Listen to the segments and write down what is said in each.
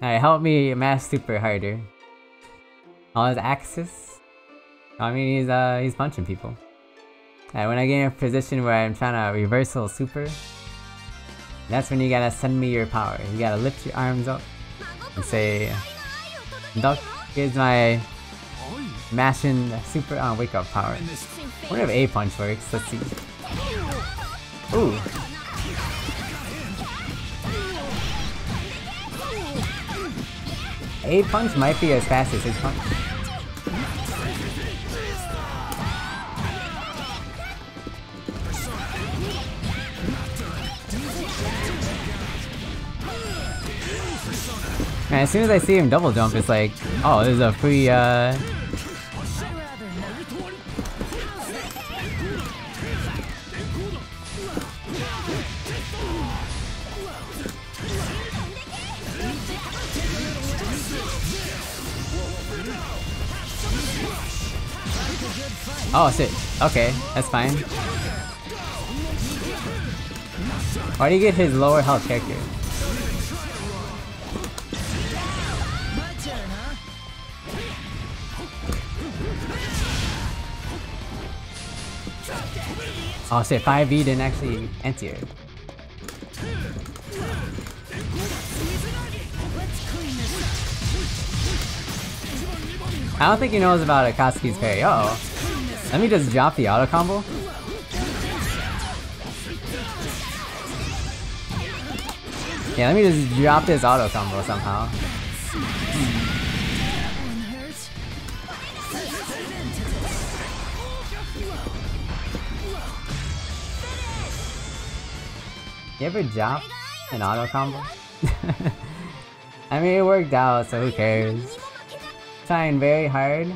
Alright, help me mash super harder. All his axes. I mean, he's uh, he's punching people. Alright, when I get in a position where I'm trying to reversal super, that's when you gotta send me your power. You gotta lift your arms up and say, Duck, is my mashing super uh, wake up power. I wonder if A punch works. Let's see. Ooh. A punch might be as fast as his punch. Man, as soon as I see him double jump, it's like, oh, there's a free, uh... Oh shit, okay, that's fine. Why do you get his lower health character? Oh shit, 5v didn't actually enter. I don't think he knows about Akatsuki's parry. Uh oh. Let me just drop the auto combo. Yeah, let me just drop this auto combo somehow. You ever drop an auto combo? I mean, it worked out, so who cares? Trying very hard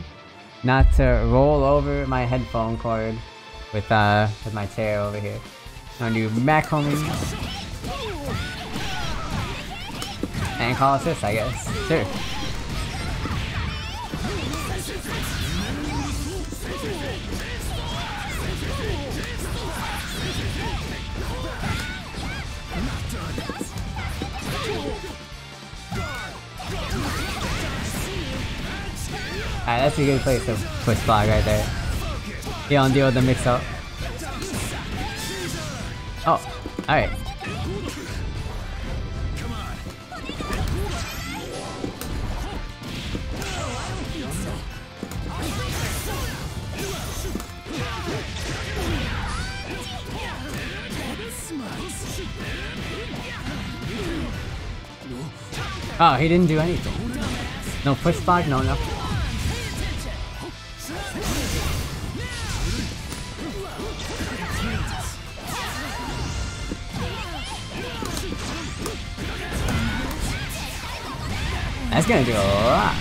not to roll over my headphone cord with uh with my chair over here. I'm gonna do Mac homing and call assist, I guess. Sure. Alright, that's a good place to push flag right there. You don't deal with the mix up. Oh, alright. Oh, he didn't do anything. No push flag, no nothing. That's gonna do a lot.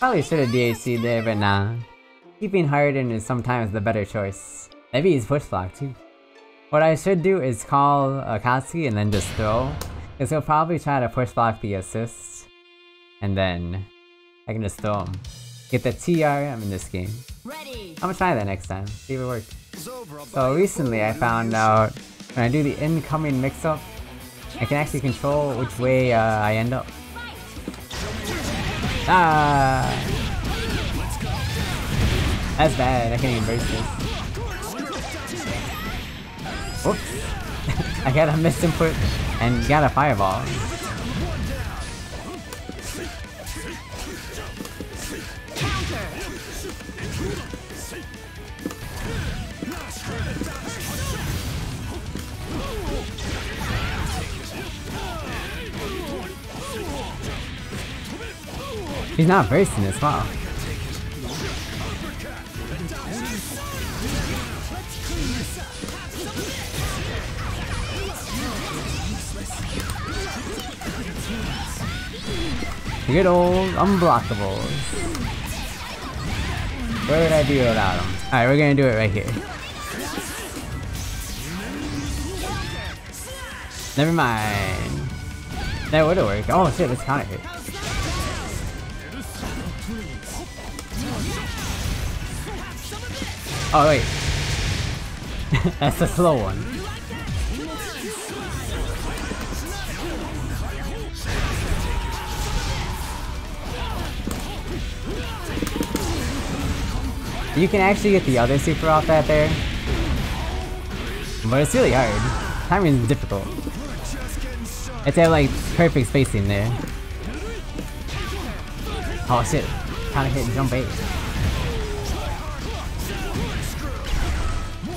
Probably should have DHC there, but nah. Keeping Harden is sometimes the better choice. Maybe he's push block too. What I should do is call Akatsuki and then just throw. Because he'll probably try to push block the assist. And then I can just throw him. Get the TRM in this game. Ready. I'm gonna try that next time, see if it works. So recently I found out when I do the incoming mix-up, I can actually control which way uh, I end up. Ah! That's bad, I can't even burst this. Whoops! I got a misinput and got a fireball. He's not bursting as well. Good old unblockables. Where would I be without him? Alright, we're gonna do it right here. Never mind. That would've worked. Oh shit, let's counter hit. Oh wait. That's a slow one. You can actually get the other super off that there. But it's really hard. Timing is difficult. It's have like perfect spacing there. Oh shit. Kinda hit jump 8.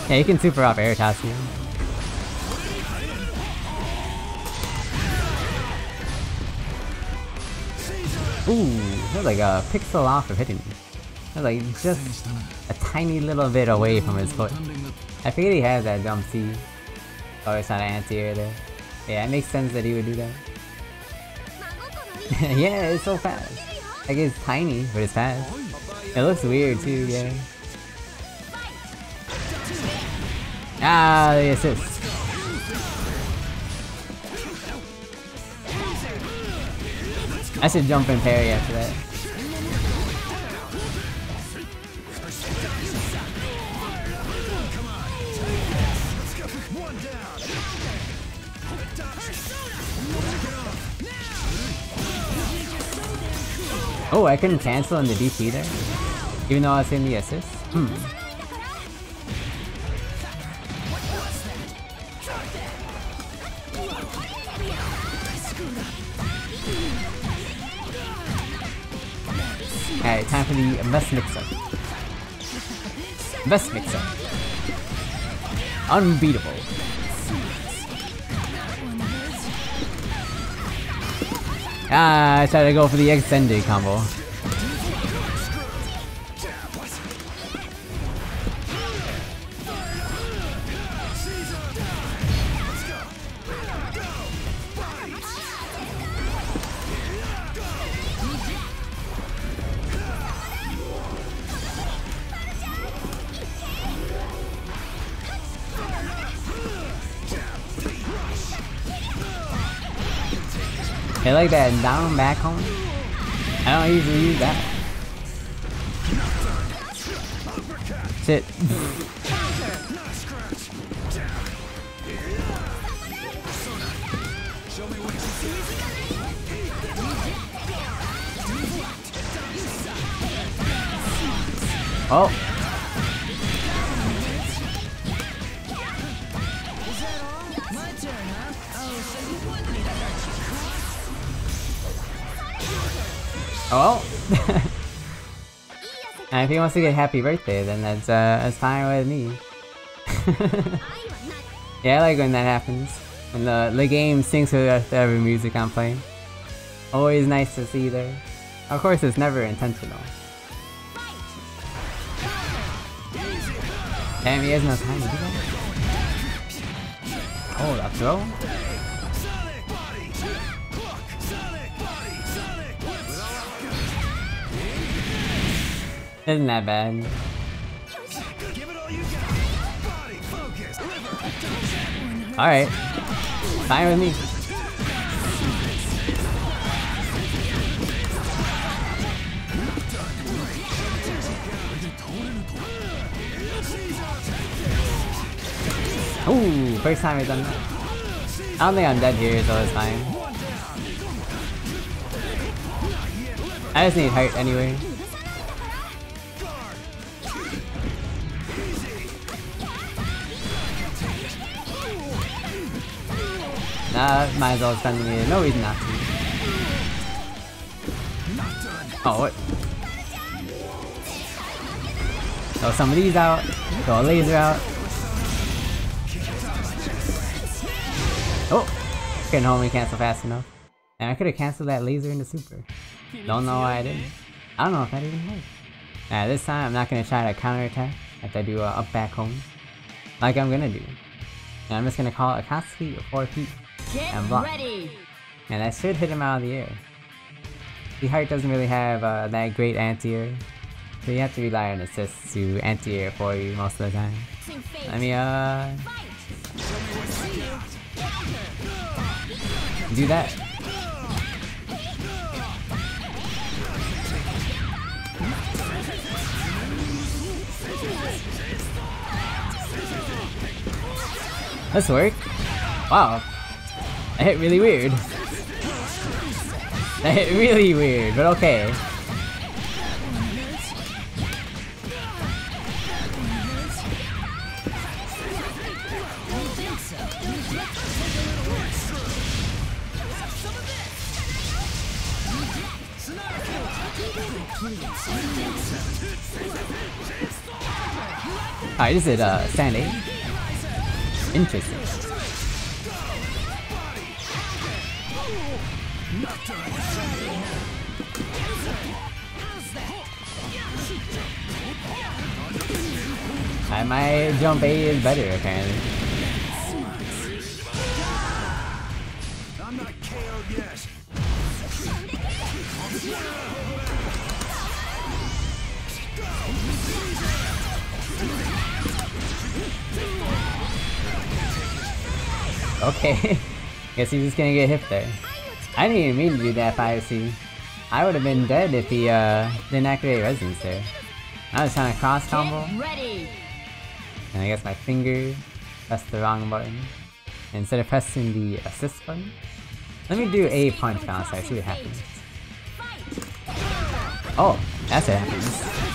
Yeah, you can super off air task you. Ooh, that's like a pixel off of hitting me. That's like just a tiny little bit away from his foot. I figured he has that jump C. Oh, it's not an anti-air there. Yeah, it makes sense that he would do that. yeah, it's so fast. Like it's tiny, but it's fast. It looks weird too, yeah. Ah, the assist. I should jump and parry after that. Oh, I couldn't cancel on the DP there? Even though I was in the assist? Hmm. For the best mix-up. Best mix-up. Unbeatable. Ah, I tried to go for the extended combo. I like that down back home. I don't usually use that. Shit. oh. Oh well. and if he wants to get happy birthday, then that's uh that's fine with me. yeah, I like when that happens. When the the game syncs with every music I'm playing. Always nice to see there. Of course, it's never intentional. Damn, he has no time to do that. Oh, that throw? Isn't that bad? Alright. Fine with me. Ooh, first time I've done that. I don't think I'm dead here, so it's fine. I just need heart anyway. Nah, might as well spend the No reason not to. Oh, what? Throw some of these out. Throw a laser out. Oh! Couldn't hold me cancel fast enough. And I could have canceled that laser into super. Don't know why I didn't. I don't know if that even worked. Nah, this time I'm not gonna try to counterattack after I do a up back home. Like I'm gonna do. And I'm just gonna call it a Akatsuki or 4 feet. Get and block. ready. And that should hit him out of the air. The heart doesn't really have uh, that great anti-air. So you have to rely on assists to anti-air for you most of the time. Let me uh do that. This work? Wow. That hit really weird. That hit really weird, but okay. Alright, this is uh, stand 8. Interesting. I my jump A is better apparently. I'm not KO'd yet. Okay. Guess he's just gonna get hit there. I didn't even mean to do that 5C. I would have been dead if he uh, didn't activate resonance there. I was trying to cross combo, Get ready. And I guess my finger pressed the wrong button. And instead of pressing the assist button, let me do a punch bounce. I see what happens. Oh, that's what happens.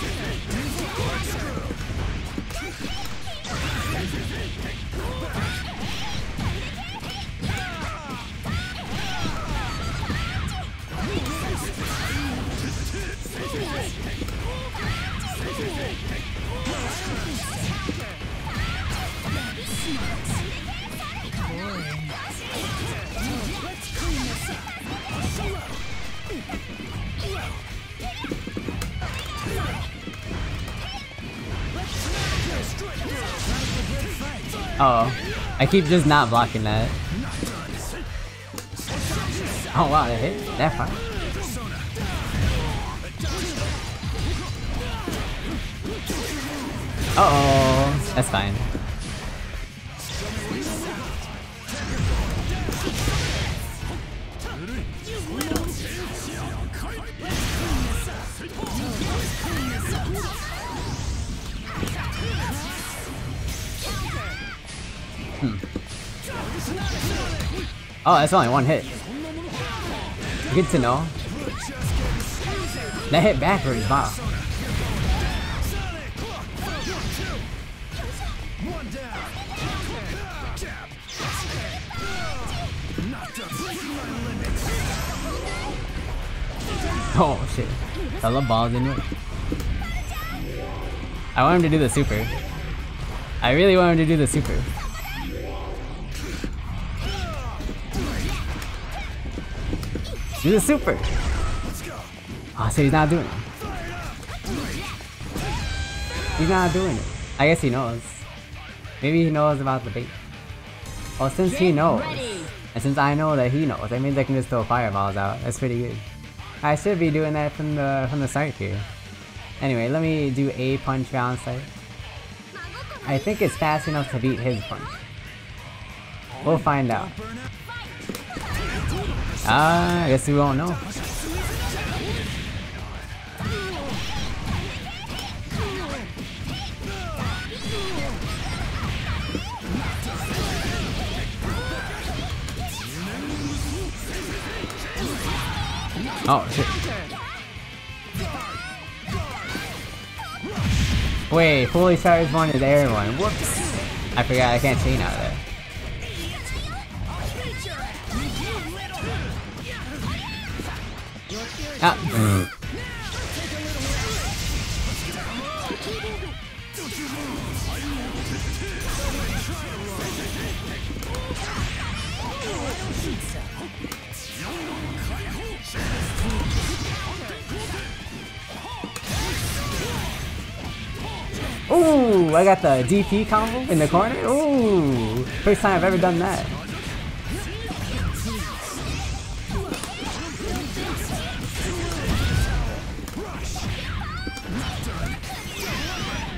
Oh, I keep just not blocking that. Oh wow, that hit that far. Uh oh, that's fine. Hmm. Oh, that's only one hit. Good to know. That hit backwards, wow. Oh shit. I love balls in it. I want him to do the super. I really want him to do the super. Do the super! Let's go. Oh, so he's not doing it. He's not doing it. I guess he knows. Maybe he knows about the bait. Well, since he knows, ready. and since I know that he knows, that means I can just throw fireballs out. That's pretty good. I should be doing that from the from the start here. Anyway, let me do a punch round sight. I think it's fast enough to beat his punch. We'll find out. Ah, I guess we won't know. Oh shit. Wait, fully charged one is air. Whoops. I forgot I can't see out Ooh, I got the DP combo in the corner. Ooh, first time I've ever done that.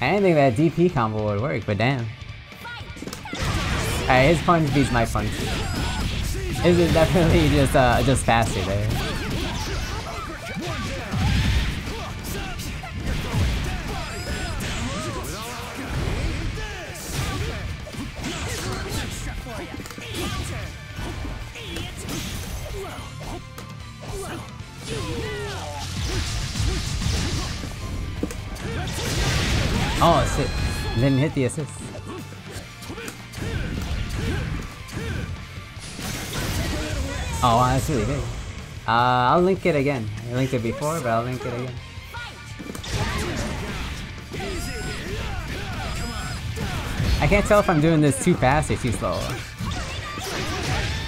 I didn't think that DP combo would work, but damn. Alright, his punch beats my punch. His is definitely just uh just faster there. Hit the assist. Oh wow, that's really good. Uh, I'll link it again. I linked it before, but I'll link it again. I can't tell if I'm doing this too fast or too slow.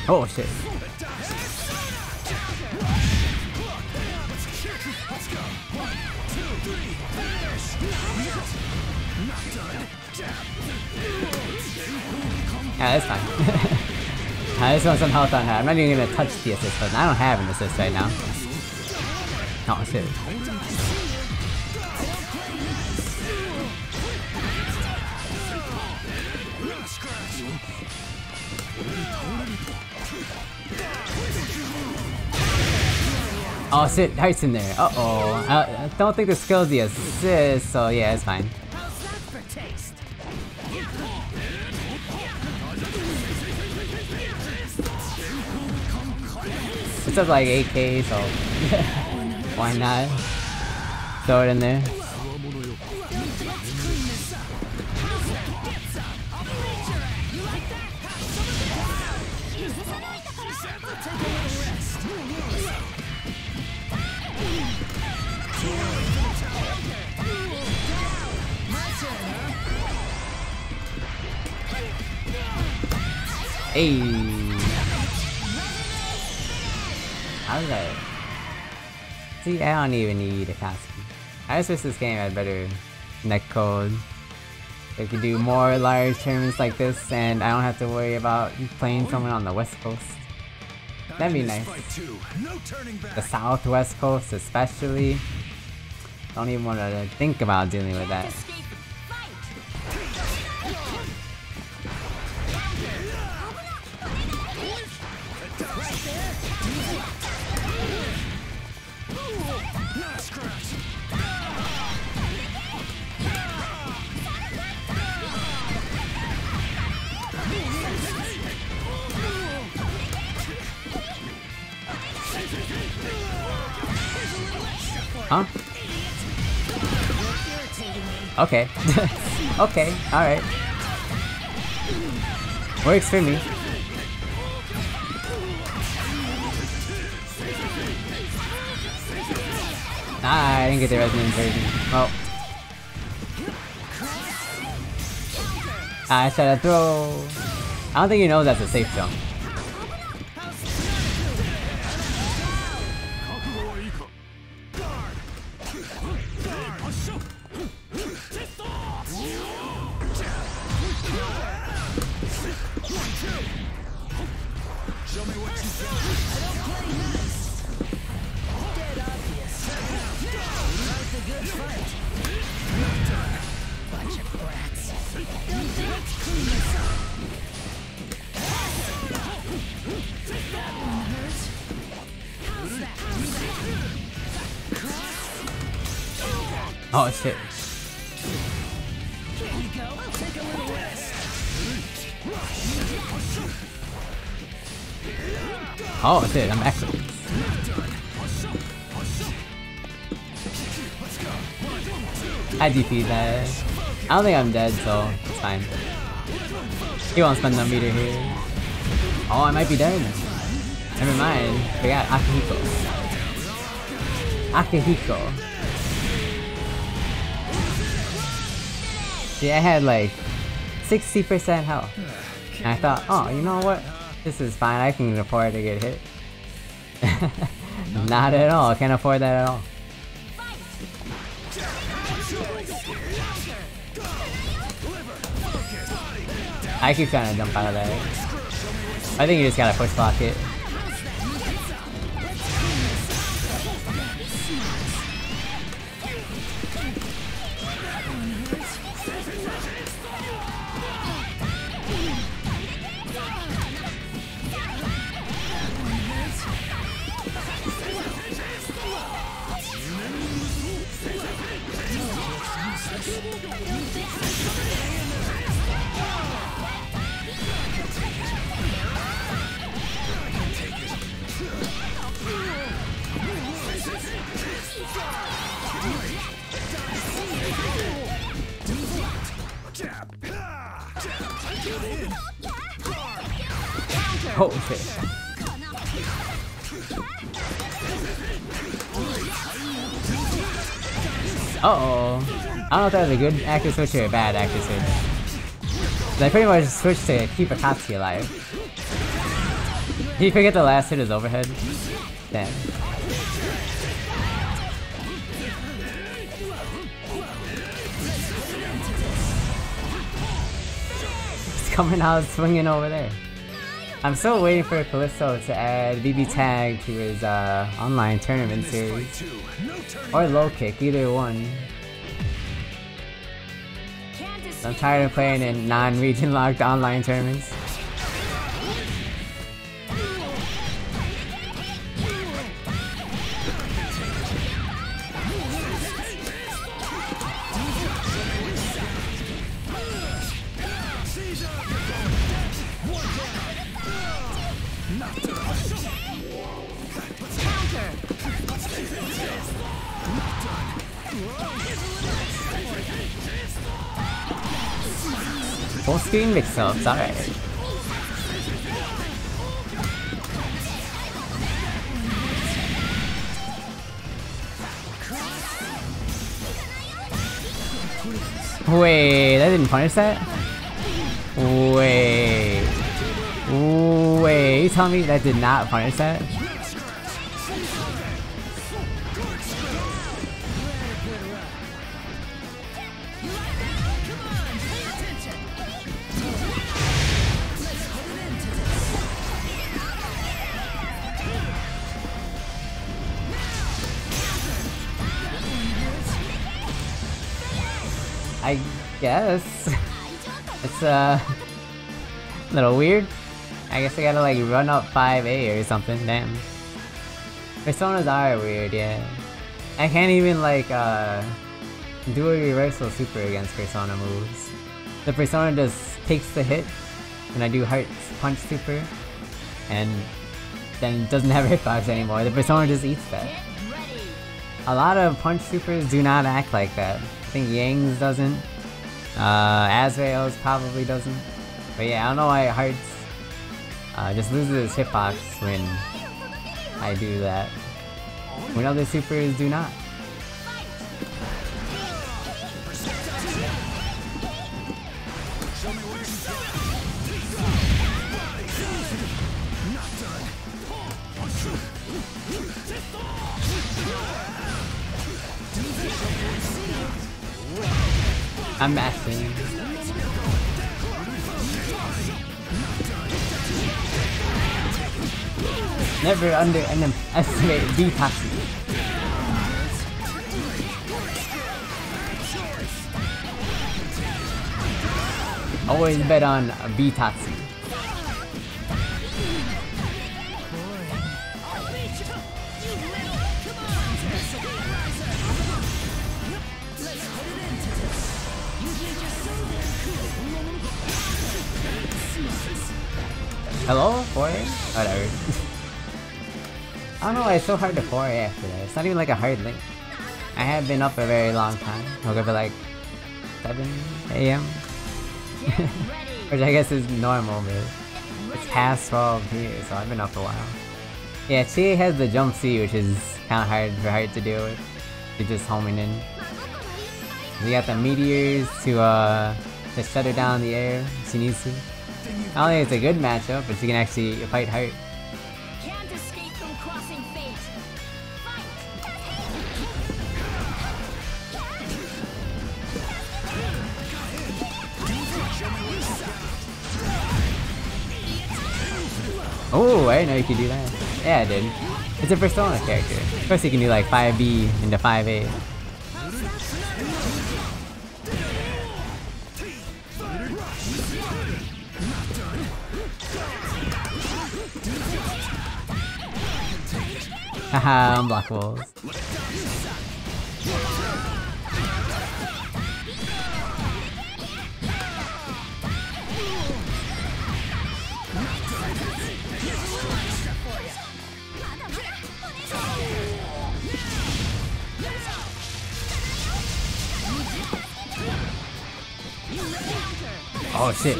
Oh shit. Yeah, that's fine. I just want some health on her. I'm not even gonna touch the assist button. I don't have an assist right now. Oh shit. Oh shit, Heart's in there. Uh oh. I, don't think the skill's the assist, so yeah, it's fine. It's up like 8k, so why not? Throw it in there. Hey. See, I don't even need Akatsuki. I just wish this game had better net code. They could do more large tournaments like this, and I don't have to worry about playing someone on the west coast. That'd be nice. The southwest coast especially. Don't even want to think about dealing with that. Not? Okay. okay, alright. Works for me. I didn't get the resonance version. Well. Ah, I said to throw. I don't think you know that's a safe jump. Oh shit. Oh shit, I'm actually. I DP'd that. I don't think I'm dead, so it's fine. He won't spend the meter here. Oh, I might be dead. Never mind. Forgot Akihiko. Akihiko. See, I had like 60% health. And I thought, oh, you know what? This is fine. I can afford to get hit. Not at all. I can't afford that at all. I keep trying to jump out of there. I think you just gotta push block it. Oh shit. Uh oh. I don't know if that was a good active switch or a bad active switch. I pretty much switched to keep Akatsuki alive. Did you forget the last hit is overhead? Damn. It's coming out swinging over there. I'm still waiting for Callisto to add BB Tag to his uh, online tournament series. Two. No turning Or low kick, either one. I'm tired of playing in non-region locked online tournaments. Screen mix-ups, alright. Wait, I didn't punish that? Wait. Wait, you tell me that did not punish that? I guess. It's uh, a little weird. I guess I gotta like run up 5A or something, damn. Personas are weird, yeah. I can't even like uh, do a reversal super against Persona moves. The Persona just takes the hit, and I do Heart Punch super, and then doesn't have hitbox anymore. The Persona just eats that. A lot of punch supers do not act like that. Think Yang's doesn't. Uh, Azrael's probably doesn't. But yeah, I don't know why Hearts uh, just loses his hitbox when I do that. When other supers do not. I'm mashing. Never under underestimate Vitaxi. Always bet on Vitaxi. Hello? 4A? Whatever. I don't know why it's so hard to 4A after that. It's not even like a hard link. I have been up a very long time. Woke up at like 7 a.m. Which I guess is normal, but it's past 12 here, so I've been up a while. Yeah, Chie has the jump C, which is kind of hard for hard to deal with. You're just homing in. We got the meteors to uh to shut her down in the air she needs to. Not only is a good matchup, but you can actually fight hard. Oh, I didn't know you could do that. Yeah, I did. It's a Persona character. Of course you can do like 5B into 5A. Haha, unblockables. Oh shit.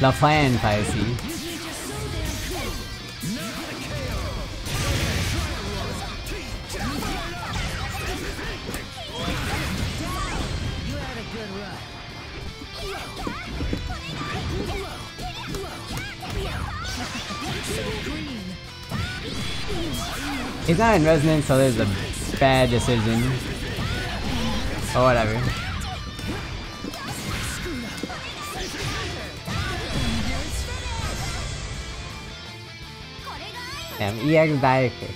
La plan, Pisces. He's not in resonance, so there's a bad decision. Or whatever. Damn, EX dive kick.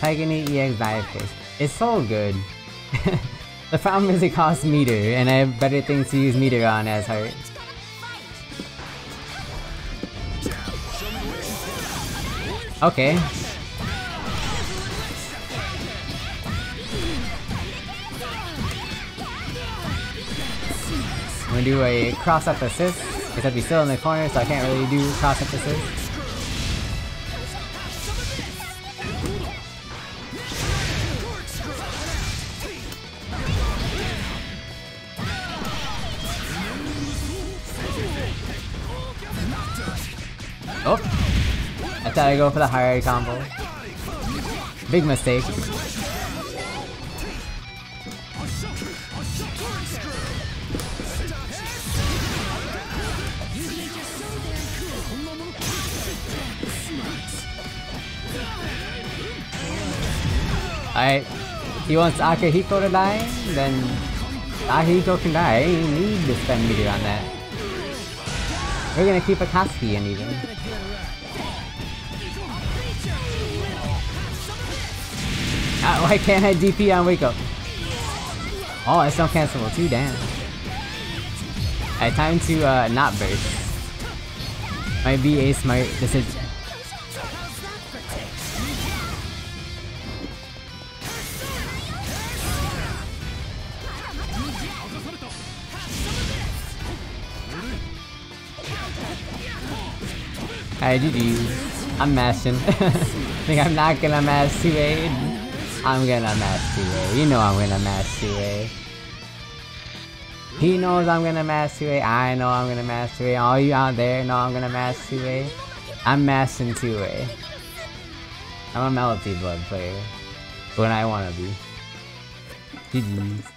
Taigani EX dive. It's so good. the problem is it costs meter, and I have better things to use meter on as heart. Okay. Gonna do a cross up assist, except he's still in the corner, so I can't really do cross up assist. Oh! I thought I'd go for the higher combo. Big mistake. Alright. He wants Akihiko to die, then Akihiko can die. I need to spend meter on that. We're gonna keep Akatsuki in even. Ah, why can't I DP on Up? Oh, it's not cancelable too, damn. Alright, time to uh, not burst. Might be a smart decision. GG. I'm mashing. Think I'm not gonna mash 2A? I'm gonna mash 2A. You know I'm gonna mash 2A. He knows I'm gonna mash 2A. I know I'm gonna mash 2A. All you out there know I'm gonna mash 2A. I'm mashing 2A. I'm a Melty Blood player. When I wanna be. GG's.